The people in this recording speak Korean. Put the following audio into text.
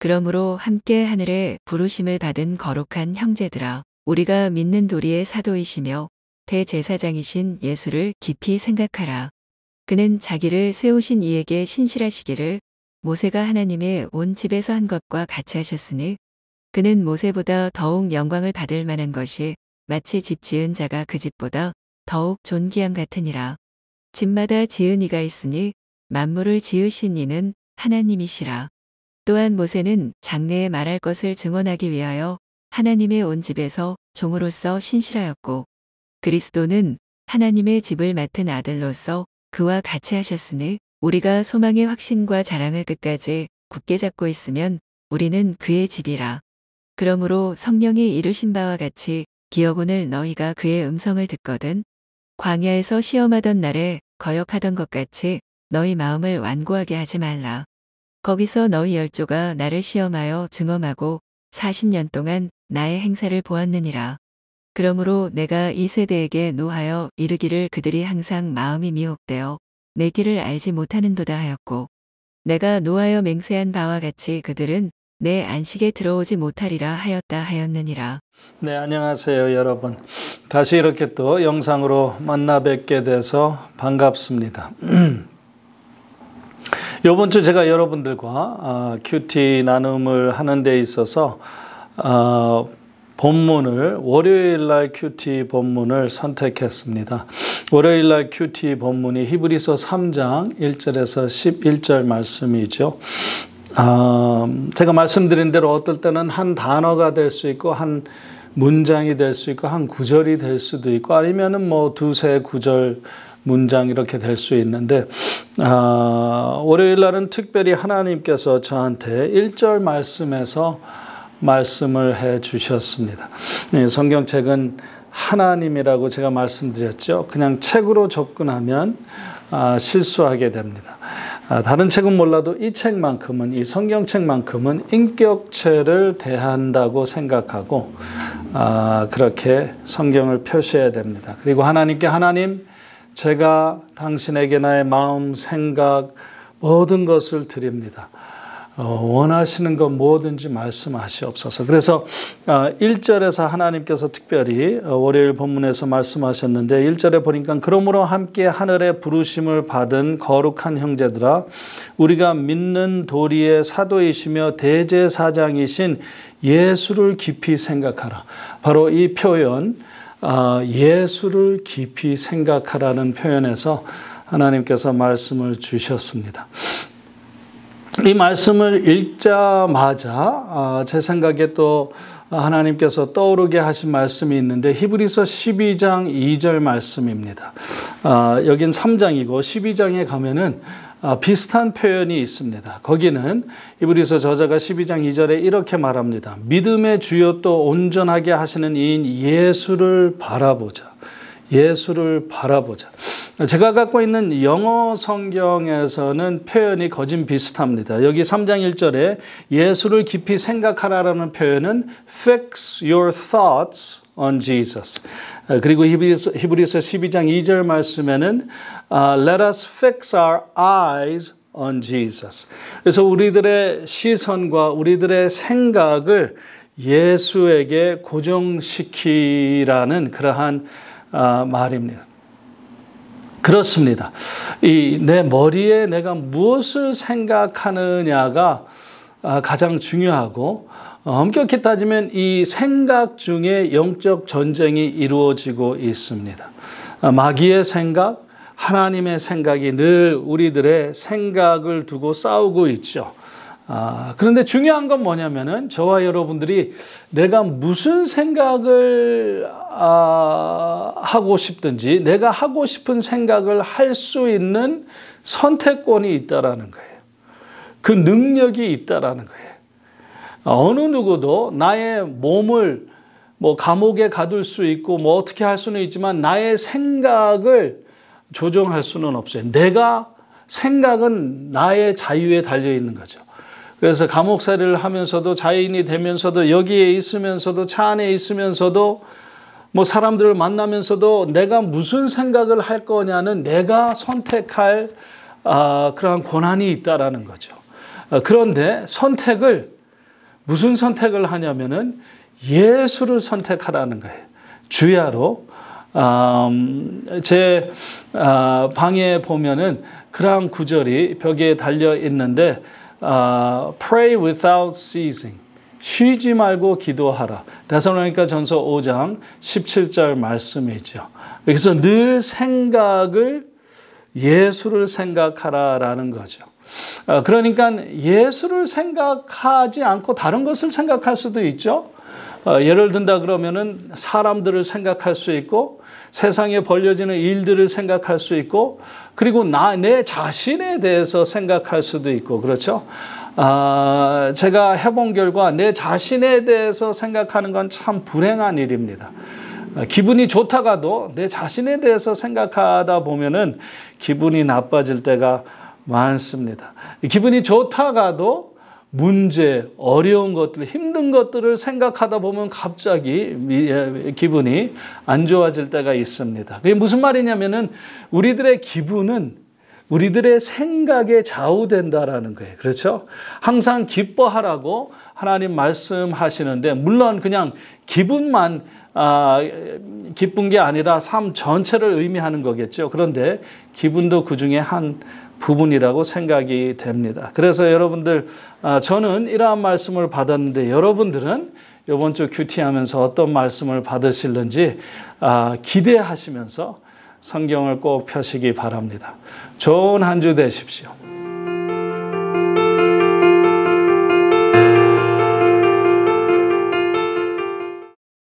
그러므로 함께 하늘에 부르심을 받은 거룩한 형제들아 우리가 믿는 도리의 사도이시며 대제사장이신 예수를 깊이 생각하라. 그는 자기를 세우신 이에게 신실하시기를 모세가 하나님의 온 집에서 한 것과 같이 하셨으니 그는 모세보다 더욱 영광을 받을 만한 것이 마치 집 지은 자가 그 집보다 더욱 존귀함 같으니라. 집마다 지은 이가 있으니 만물을 지으신 이는 하나님이시라. 또한 모세는 장래에 말할 것을 증언하기 위하여 하나님의 온 집에서 종으로서 신실하였고 그리스도는 하나님의 집을 맡은 아들로서 그와 같이 하셨으니 우리가 소망의 확신과 자랑을 끝까지 굳게 잡고 있으면 우리는 그의 집이라. 그러므로 성령이 이루신 바와 같이 기어곤을 너희가 그의 음성을 듣거든 광야에서 시험하던 날에 거역하던 것 같이 너희 마음을 완고하게 하지 말라. 거기서 너희 열조가 나를 시험하여 증언하고 40년 동안 나의 행사를 보았느니라. 그러므로 내가 이 세대에게 노하여 이르기를 그들이 항상 마음이 미혹되어 내 길을 알지 못하는도다 하였고 내가 노하여 맹세한 바와 같이 그들은 내 안식에 들어오지 못하리라 하였다 하였느니라. 네, 안녕하세요, 여러분. 다시 이렇게 또 영상으로 만나 뵙게 돼서 반갑습니다. 이번 주 제가 여러분들과 QT 나눔을 하는 데 있어서 아, 본문을 월요일 날 QT 본문을 선택했습니다. 월요일 날 QT 본문이 히브리서 3장 1절에서 11절 말씀이죠. 아, 제가 말씀드린 대로 어떨 때는 한 단어가 될 수 있고 한 문장이 될 수 있고 한 구절이 될 수도 있고 아니면은 뭐 두세 구절 문장 이렇게 될 수 있는데 아, 월요일 날은 특별히 하나님께서 저한테 1절 말씀에서 말씀을 해 주셨습니다. 네, 성경책은 하나님이라고 제가 말씀드렸죠. 그냥 책으로 접근하면 아, 실수하게 됩니다. 아, 다른 책은 몰라도 이 책만큼은 이 성경책만큼은 인격체를 대한다고 생각하고 아, 그렇게 성경을 표시해야 됩니다. 그리고 하나님께 하나님 제가 당신에게 나의 마음, 생각 모든 것을 드립니다. 어, 원하시는 것 뭐든지 말씀하시옵소서. 그래서 1절에서 어, 하나님께서 특별히 어, 월요일 본문에서 말씀하셨는데 1절에 보니까 그러므로 함께 하늘의 부르심을 받은 거룩한 형제들아 우리가 믿는 도리의 사도이시며 대제사장이신 예수를 깊이 생각하라. 바로 이 표현 예수를 깊이 생각하라는 표현에서 하나님께서 말씀을 주셨습니다. 이 말씀을 읽자마자 아, 제 생각에 또 하나님께서 떠오르게 하신 말씀이 있는데 히브리서 12장 2절 말씀입니다. 아, 여긴 3장이고 12장에 가면은 아, 비슷한 표현이 있습니다. 거기는 히브리서 저자가 12장 2절에 이렇게 말합니다. 믿음의 주요 또 온전하게 하시는 이인 예수를 바라보자. 예수를 바라보자. 제가 갖고 있는 영어 성경에서는 표현이 거진 비슷합니다. 여기 3장 1절에 예수를 깊이 생각하라라는 표현은 fix your thoughts on Jesus. 그리고 히브리서, 히브리서 12장 2절 말씀에는 let us fix our eyes on Jesus. 그래서 우리들의 시선과 우리들의 생각을 예수에게 고정시키라는 그러한 아, 말입니다. 그렇습니다. 이 내 머리에 내가 무엇을 생각하느냐가 아, 가장 중요하고 어, 엄격히 따지면 이 생각 중에 영적 전쟁이 이루어지고 있습니다. 아, 마귀의 생각, 하나님의 생각이 늘 우리들의 생각을 두고 싸우고 있죠. 아, 그런데 중요한 건 뭐냐면은 저와 여러분들이 내가 무슨 생각을 아, 하고 싶든지 내가 하고 싶은 생각을 할 수 있는 선택권이 있다라는 거예요. 그 능력이 있다라는 거예요. 어느 누구도 나의 몸을 뭐 감옥에 가둘 수 있고 뭐 어떻게 할 수는 있지만 나의 생각을 조정할 수는 없어요. 내가 생각은 나의 자유에 달려 있는 거죠. 그래서 감옥살이를 하면서도 자인이 되면서도 여기에 있으면서도 차 안에 있으면서도 뭐 사람들을 만나면서도 내가 무슨 생각을 할 거냐는 내가 선택할 아, 그러한 권한이 있다라는 거죠. 아, 그런데 선택을 무슨 선택을 하냐면은 예수를 선택하라는 거예요. 주야로 음, 제 아, 방에 보면은 그러한 구절이 벽에 달려 있는데 아, Pray without ceasing. 쉬지 말고 기도하라. 데살로니가 전서 5장 17절 말씀이죠. 그래서 늘 생각을 예수를 생각하라라는 거죠. 아, 그러니까 예수를 생각하지 않고 다른 것을 생각할 수도 있죠. 어, 예를 든다 그러면은 사람들을 생각할 수 있고 세상에 벌려지는 일들을 생각할 수 있고 그리고 나 내 자신에 대해서 생각할 수도 있고 그렇죠. 아, 제가 해본 결과 내 자신에 대해서 생각하는 건 참 불행한 일입니다. 아, 기분이 좋다가도 내 자신에 대해서 생각하다 보면은 기분이 나빠질 때가 많습니다. 기분이 좋다가도 문제, 어려운 것들, 힘든 것들을 생각하다 보면 갑자기 예, 기분이 안 좋아질 때가 있습니다. 그게 무슨 말이냐면은 우리들의 기분은 우리들의 생각에 좌우된다라는 거예요. 그렇죠? 항상 기뻐하라고 하나님 말씀하시는데, 물론 그냥 기분만 아, 기쁜 게 아니라 삶 전체를 의미하는 거겠죠. 그런데 기분도 그 중에 한 부분이라고 생각이 됩니다. 그래서 여러분들, 아, 저는 이러한 말씀을 받았는데 여러분들은 이번 주 큐티 하면서 어떤 말씀을 받으실는지 아, 기대하시면서 성경을 꼭 펴시기 바랍니다. 좋은 한 주 되십시오.